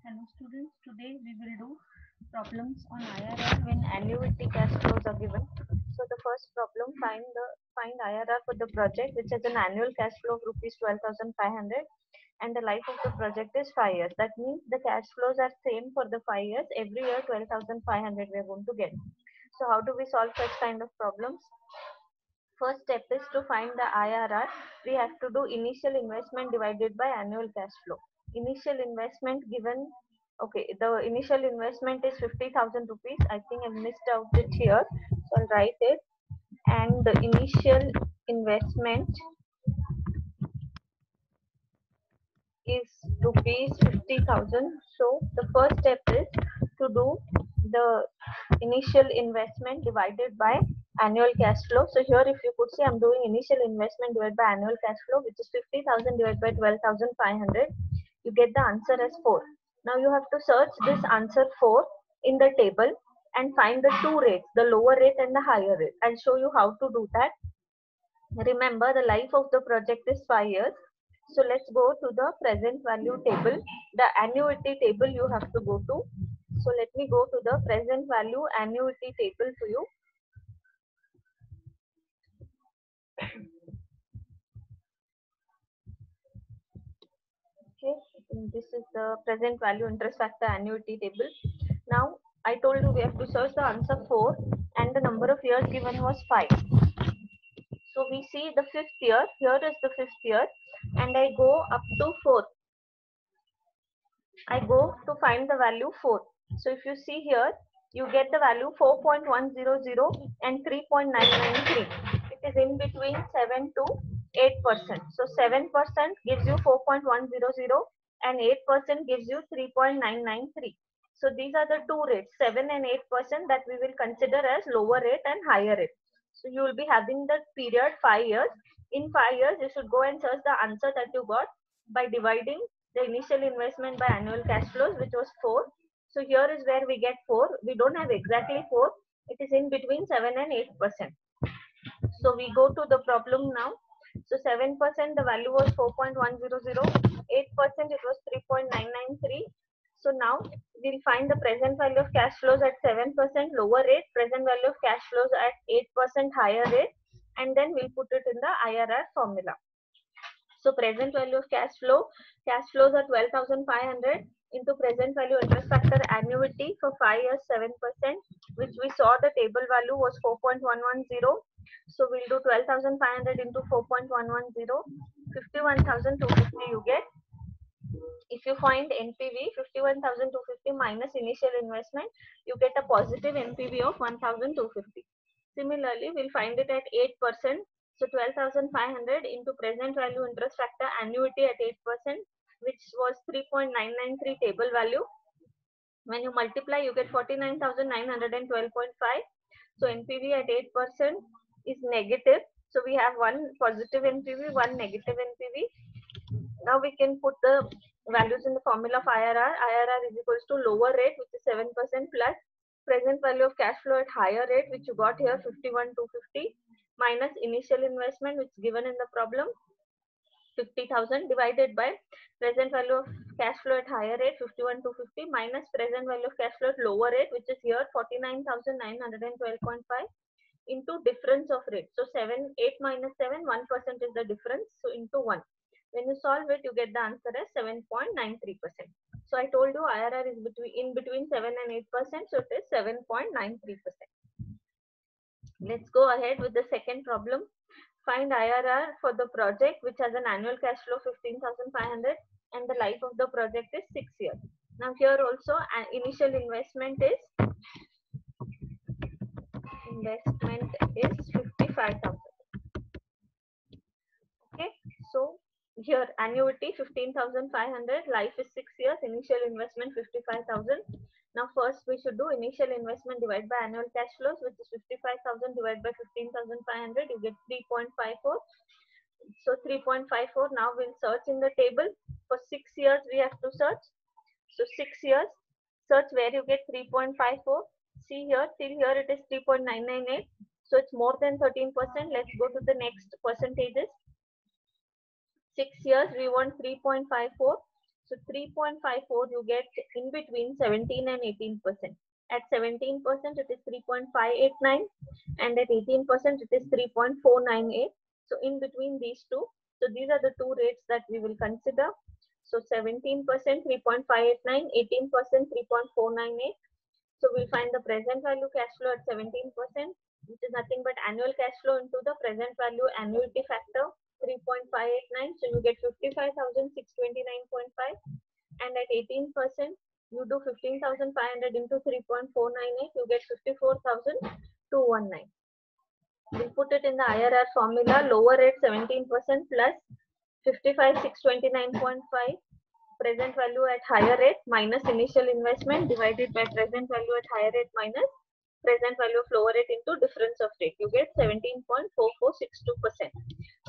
Hello students, today we will do problems on IRR when annuity cash flows are given. So the first problem find the find IRR for the project which has an annual cash flow of rupees 12,500 and the life of the project is 5 years. That means the cash flows are same for the 5 years. Every year 12,500 we are going to get. So how do we solve such kind of problems? First step is to find the IRR. We have to do initial investment divided by annual cash flow initial investment given okay the initial investment is 50000 rupees. I think i missed out it here so i'll write it. And the initial investment is rupees 50000 so the first step is to do the initial investment divided by annual cash flow. So here if you could see i'm doing initial investment divided by annual cash flow which is 50000 divided by 12500 you get the answer as 4. Now you have to search this answer 4 in the table and find the two rates, the lower rate and the higher rate. I'll show you how to do that. Remember the life of the project is 5 years. So let's go to the present value table. The annuity table you have to go to. So let me go to the present value annuity table to you. Okay this is the present value interest factor annuity table. Now i told you we have to search the answer 4 and the number of years given was 5 so we see the fifth year here is the fifth year and i go up to fourth i go to find the value 4 so if you see here you get the value 4.100 and 3.993 it is in between 7 to 8%. So 7% gives you 4.100 and 8% gives you 3.993. So these are the two rates, 7 and 8% that we will consider as lower rate and higher rate. So you will be having the period 5 years. In 5 years, you should go and search the answer that you got by dividing the initial investment by annual cash flows, which was 4. So here is where we get 4. We don't have exactly 4. It is in between 7 and 8%. So we go to the problem now. So 7% the value was 4.100, 8% it was 3.993. So now we'll find the present value of cash flows at 7% lower rate, present value of cash flows at 8% higher rate and then we'll put it in the IRR formula. So present value of cash flow, cash flows are 12,500 into present value interest factor annuity for 5 years 7% which we saw the table value was 4.110 so we'll do 12,500 into 4.110, 51,250 you get. If you find NPV 51,250 minus initial investment, you get a positive NPV of 1,250. Similarly, we'll find it at 8%. So 12,500 into present value interest factor annuity at 8%, which was 3.993 table value. When you multiply, you get 49,912.5. So NPV at 8% is negative. So we have one positive NPV, one negative NPV. Now we can put the values in the formula of IRR. IRR is equals to lower rate, which is 7% plus present value of cash flow at higher rate, which you got here 51,250 minus initial investment, which is given in the problem 50,000 divided by present value of cash flow at higher rate 51,250 minus present value of cash flow at lower rate, which is here 49,912.5 into difference of rate. So 7, 8 minus 7, 1% is the difference. So into 1. When you solve it, you get the answer as 7.93%. So I told you IRR is between in between 7 and 8%. So it is 7.93%. Let's go ahead with the second problem. Find IRR for the project which has an annual cash flow 15,500 and the life of the project is 6 years. Now here also an initial investment is investment is 55,000. Okay, so here annuity 15,500, life is 6 years, initial investment 55,000. Now first we should do initial investment divided by annual cash flows which is 55,000 divided by 15,500 you get 3.54. So 3.54 now we'll search in the table for 6 years we have to search. So 6 years search where you get 3.54 see here till here it is 3.998 so it's more than 13 percent let's go to the next percentages six years we want 3.54 So 3.54 you get in between 17 and 18 percent. At 17 percent it is 3.589 and at 18 percent it is 3.498. So in between these two, so these are the two rates that we will consider. So 17 percent 3.589, 18 percent 3.498. So we'll find the present value cash flow at 17 percent, which is nothing but annual cash flow into the present value annuity factor 3.589. So you get 55,629.5 and at 18 percent you do 15,500 into 3.498 you get 54,219. We'll put it in the IRR formula lower rate 17 percent plus 55,629.5 present value at higher rate minus initial investment divided by present value at higher rate minus present value of lower rate into difference of rate. You get 17.4462%.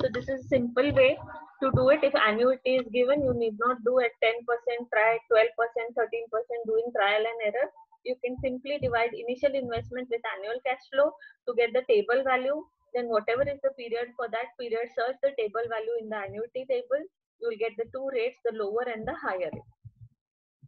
So this is a simple way to do it. If annuity is given, you need not do at 10%, try 12%, 13%, doing trial and error. You can simply divide initial investment with annual cash flow to get the table value. Then whatever is the period for that period, search the table value in the annuity table. You will get the two rates, the lower and the higher rate.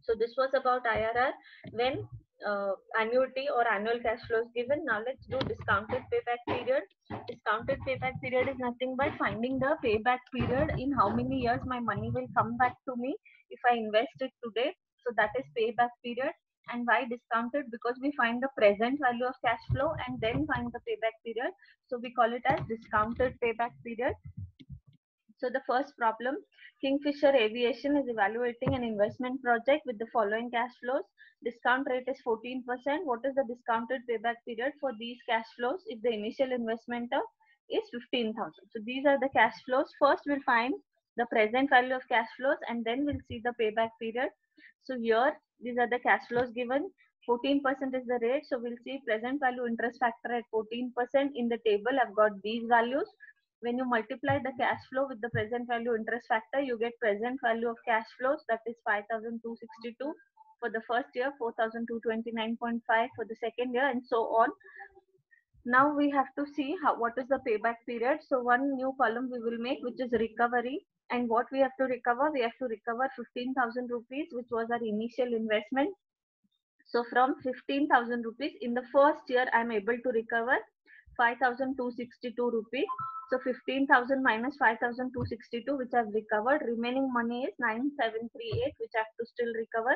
So this was about IRR. When uh, annuity or annual cash flows given. Now let's do discounted payback period. Discounted payback period is nothing but finding the payback period in how many years my money will come back to me if I invest it today. So that is payback period. And why discounted? Because we find the present value of cash flow and then find the payback period. So we call it as discounted payback period. So the first problem, Kingfisher Aviation is evaluating an investment project with the following cash flows. Discount rate is 14%. What is the discounted payback period for these cash flows if the initial investment is 15,000? So these are the cash flows. First we'll find the present value of cash flows and then we'll see the payback period. So here these are the cash flows given. 14% is the rate. So we'll see present value interest factor at 14%. In the table, I've got these values when you multiply the cash flow with the present value interest factor, you get present value of cash flows that is 5,262 for the first year, 4,229.5 for the second year and so on. Now we have to see how what is the payback period. So one new column we will make which is recovery and what we have to recover, we have to recover 15,000 rupees which was our initial investment. So from 15,000 rupees in the first year I am able to recover 5,262 rupees. So 15,000 minus 5,262 which I've recovered. Remaining money is 9738 which I have to still recover.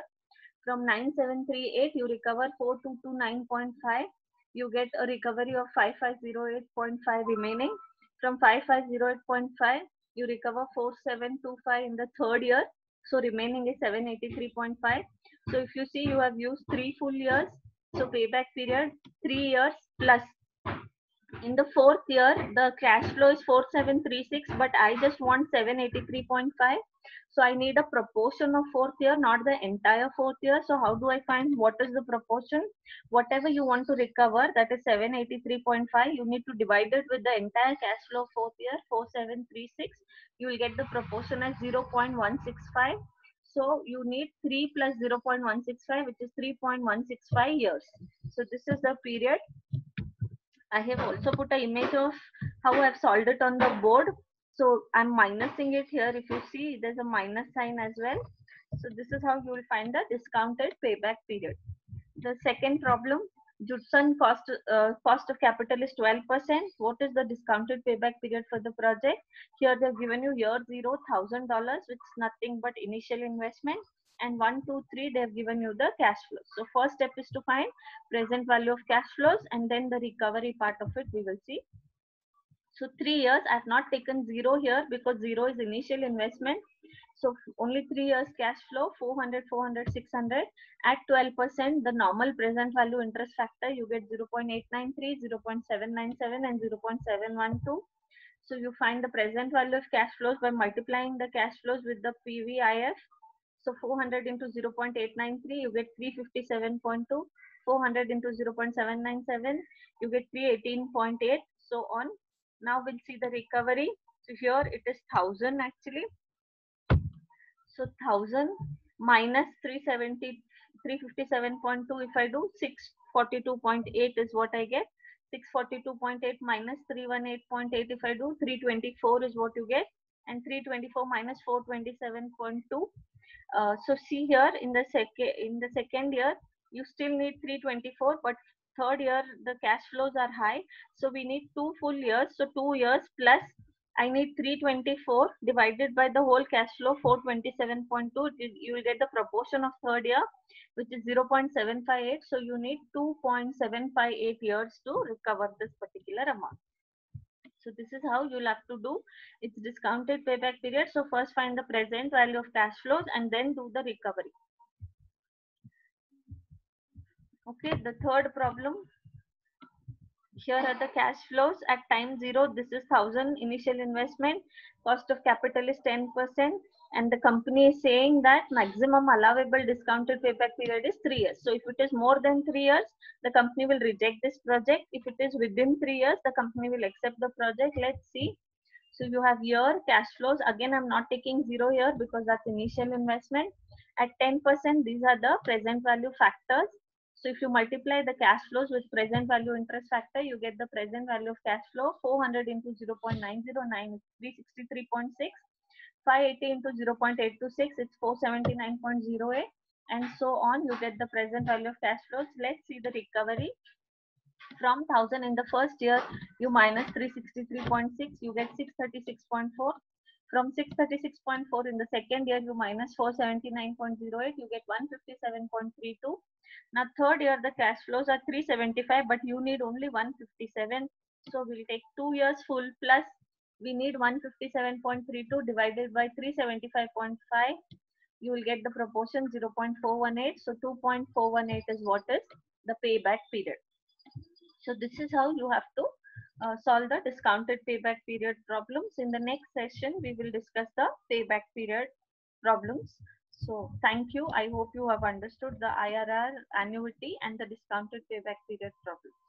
From 9738 you recover 4229.5. You get a recovery of 5508.5 remaining. From 5508.5 you recover 4725 in the third year. So remaining is 783.5. So if you see you have used three full years. So payback period three years plus in the fourth year the cash flow is 4736 but i just want 783.5 so i need a proportion of fourth year not the entire fourth year. So how do i find what is the proportion? Whatever you want to recover that is 783.5 you need to divide it with the entire cash flow fourth year 4736 you will get the proportion as 0.165 so you need 3 plus 0.165 which is 3.165 years. So this is the period I have also put an image of how I've solved it on the board. So I'm minusing it here. If you see, there's a minus sign as well. So this is how you will find the discounted payback period. The second problem, Judson cost, uh, cost of capital is 12%. What is the discounted payback period for the project? Here they've given you year zero, thousand dollars, which is nothing but initial investment and one, two, three, they have given you the cash flows. So first step is to find present value of cash flows and then the recovery part of it we will see. So three years, I have not taken zero here because zero is initial investment. So only three years cash flow, 400, 400, 600 at 12%, the normal present value interest factor, you get 0.893, 0.797 and 0.712. So you find the present value of cash flows by multiplying the cash flows with the PVIF so 400 into 0.893, you get 357.2. 400 into 0.797, you get 318.8. So on. Now we'll see the recovery. So here it is 1000 actually. So 1000 minus 370, 357.2 if I do 642.8 is what I get. 642.8 minus 318.8 if I do 324 is what you get and 324 minus 427.2 uh, so see here in the second in the second year you still need 324 but third year the cash flows are high. So we need two full years. So two years plus I need 324 divided by the whole cash flow 427.2 you will get the proportion of third year which is 0.758 so you need 2.758 years to recover this particular amount so this is how you'll have to do. Its discounted payback period. So first find the present value of cash flows and then do the recovery. Okay the third problem. Here are the cash flows at time zero. This is 1000 initial investment. Cost of capital is 10 percent and the company is saying that maximum allowable discounted payback period is three years. So if it is more than three years the company will reject this project. If it is within three years the company will accept the project. Let's see. So you have year cash flows. Again i'm not taking zero here because that's initial investment. At 10 percent these are the present value factors. So if you multiply the cash flows with present value interest factor, you get the present value of cash flow 400 into 0.909 is 363.6. 580 into 0.826 it's 479.08 and so on you get the present value of cash flows. Let's see the recovery. From 1000 in the first year you minus 363.6 you get 636.4 from 636.4 in the second year you minus 479.08 you get 157.32 now third year the cash flows are 375 but you need only 157 so we'll take two years full plus we need 157.32 divided by 375.5 you will get the proportion 0.418 so 2.418 is what is the payback period. So this is how you have to uh, solve the discounted payback period problems. In the next session we will discuss the payback period problems. So thank you. I hope you have understood the irr annuity and the discounted payback period problems